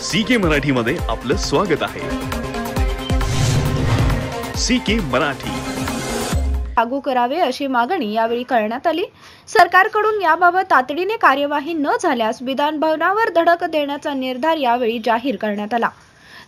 C के मराठीमध्ये आपलं स्वागत आहे. C K Marathi. लागू करावे अशी मागणी यावेळी करण्यात आली. सरकारकडून याबाबत तातडीने कार्यवाही न झाल्यास विधान भवनावर धडक देण्याचा निर्धार यावेळी जाहीर करण्यात आला.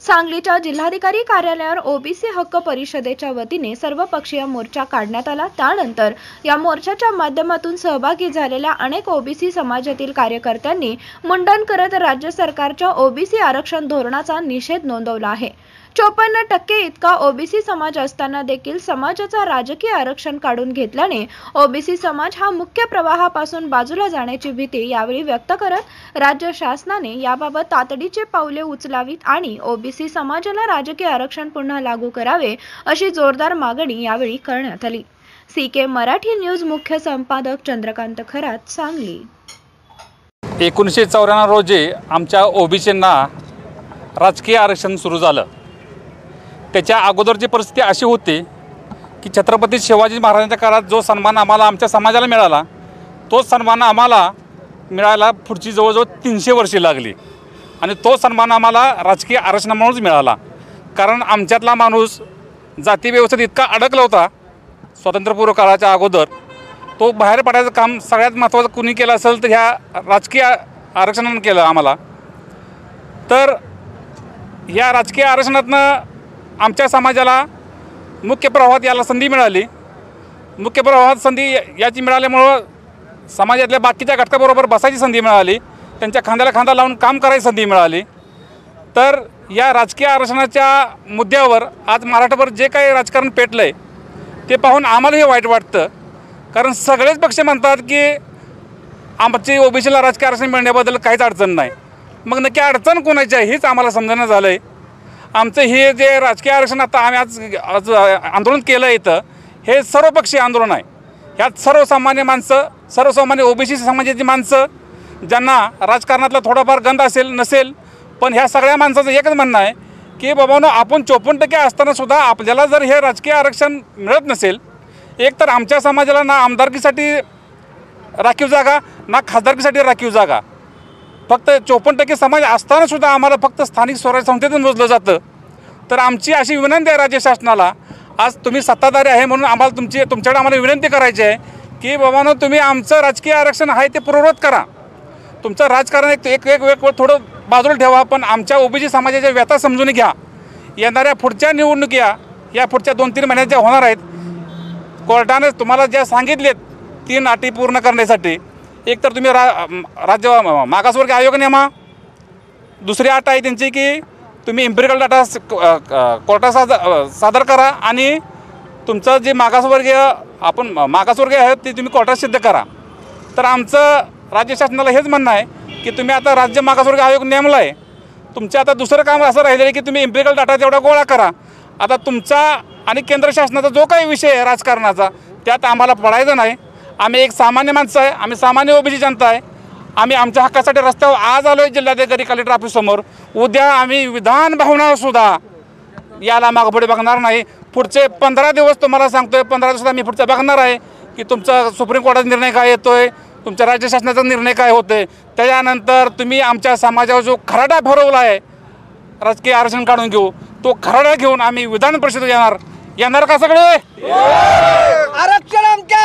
सांगलीच्या जिल्हाधिकारी कार्यालयावर ओबीसी हक्क परिषदेच्या वतीने सर्वपक्षीय मोर्चा काढण्यात आला. त्यानंतर या मोर्चाच्या माध्यमातून सहभागी झालेल्या अनेक ओबीसी समाजातील कार्यकर्त्यांनी मुंडन करत राज्य सरकारच्या ओबीसी आरक्षण धोरणाचा निषेध नोंदवला आहे. चोपन्न टक्के इतका ओबीसी समाज असताना देखील समाजाचा राजकीय आरक्षण काढून घेतल्याने ओबीसी समाज हा मुख्य प्रवाहापासून बाजूला जाण्याची भीती यावेळी व्यक्त करत राज्य शासनाने याबाबत तातडीचे पावले उचलावीत आणि ओबीसी समाजाला राजकीय आरक्षण पुन्हा लागू करावे अशी जोरदार मागणी यावेळी करण्यात आली. सी के मराठी न्यूज मुख्य संपादक चंद्रकांत खरात सांगली. एकोणीसशे चौऱ्याण्णव रोजी आमच्या ओबीसींना राजकीय आरक्षण सुरू झालं. त्याच्या अगोदरची परिस्थिती अशी होती की छत्रपती शिवाजी महाराजांच्या काळात जो सन्मान आम्हाला आमच्या समाजाला मिळाला तोच सन्मान आम्हाला मिळायला पुढची जवळजवळ तीनशे वर्षे लागली. आणि तो सन्मान आम्हाला राजकीय आरक्षणामुळेच मिळाला. कारण आमच्यातला माणूस जाती व्यवस्थेत इतका अडकला होता स्वातंत्र्यपूर्व काळाच्या अगोदर तो बाहेर पडायचं काम सगळ्यात महत्त्वाचं कुणी केलं असेल तर ह्या राजकीय आरक्षणानं केलं आम्हाला. तर या राजकीय आरक्षणातनं आमच्या समाजाला मुख्य प्रवाहात याला संधी मिळाली. मुख्य प्रवाहात संधी याची मिळाल्यामुळं समाजातल्या बाकीच्या घटकाबरोबर बसायची संधी मिळाली. त्यांच्या खांद्याला खांदा लावून काम करायची संधी मिळाली. तर या राजकीय आरक्षणाच्या मुद्द्यावर आज मराठभर जे काही राजकारण पेटलं आहे ते पाहून आम्हालाही वाईट वाटतं. कारण सगळेच पक्ष म्हणतात की आमची ओबीसीला राजकीय आरक्षण मिळण्याबद्दल काहीच अडचण नाही. मग नक्की अडचण कोणाची आहे हेच आम्हाला समजणं झालं आहे आमचं हे जे राजकीय आरक्षण आता आम्ही आज आज आंदोलन केलं आहे इथं हे सर्वपक्षीय आंदोलन आहे. ह्यात सर्वसामान्य माणसं सर्वसामान्य ओबीसी समाजाची माणसं ज्यांना राजकारणातला थोडाफार गंध असेल नसेल पण ह्या सगळ्या माणसाचं एकच म्हणणं आहे की बाबानो आपण चोपन्न टक्के असतानासुद्धा आपल्याला जर हे राजकीय आरक्षण मिळत नसेल एक तर आमच्या समाजाला ना आमदारकीसाठी राखीव जागा ना खासदारकीसाठी राखीव जागा. फक्त चोपन्न टक्के समाज असताना सुद्धा आम्हाला फक्त स्थानिक स्वराज्य संस्थेतून मोजलं जातं. तर आमची अशी विनंती आहे राज्य शासनाला आज तुम्ही सत्ताधारी आहे म्हणून आम्हाला तुमची तुमच्याकडे आम्हाला विनंती करायची आहे की बाबांनो तुम्ही आमचं राजकीय आरक्षण आहे ते पूर्ववत करा. तुमचं राजकारण एक एक एक वेळ थोडं बाजूला ठेवा पण आमच्या ओबीसी समाजाच्या व्यथा समजून घ्या. येणाऱ्या पुढच्या निवडणुक्या या पुढच्या दोन तीन महिन्यात ज्या होणार आहेत कोर्टाने तुम्हाला ज्या सांगितलेत तीन अटी पूर्ण करण्यासाठी एक तर तुम्ही रा राज्य मागासवर्गीय आयोग नेमा. दुसरी अट आहे त्यांची की तुम्ही इम्पेरिकल डाटा कोर्टात सादर सादर करा आणि तुमचं जे मागासवर्गीय आपण मागासवर्गीय आहेत ते तुम्ही कोर्टात सिद्ध करा. तर आमचं राज्य शासनाला हेच म्हणणं आहे की तुम्ही आता राज्य मागासवर्गीय आयोग नेमला आहे तुमचं आता दुसरं काम असं राहिलं आहे की तुम्ही इम्पेरिकल डाटा तेवढा गोळा करा. आता तुमचा आणि केंद्र शासनाचा जो काही विषय आहे राजकारणाचा त्यात आम्हाला पडायचं नाही. आम्ही एक सामान्य माणसं आहे आम्ही सामान्य ओबीसी जनता आहे. आम्ही आमच्या हक्कासाठी रस्त्यावर आज आलो आहे जिल्हाधिकारी कलेक्टर ऑफिससमोर. उद्या आम्ही विधान भावनासुद्धा याला याला मागपुढे बघणार नाही. पुढचे पंधरा दिवस तुम्हाला सांगतोय पंधरा दिवसात आम्ही पुढचं बघणार आहे की तुमचा सुप्रीम कोर्टाचा निर्णय काय येतो आहे तुमच्या राज्य शासनाचा निर्णय काय होतोय. त्याच्यानंतर तुम्ही आमच्या समाजावर जो खराडा भरवला आहे राजकीय आरक्षण काढून घेऊ तो खराडा घेऊन आम्ही विधान परिषद येणार. येणार का सगळे? आरक्षण आमच्या